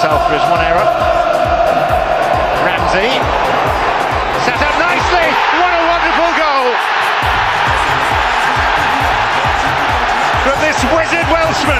himself for his one error. Ramsey set up nicely. What a wonderful goal from this wizard Welshman.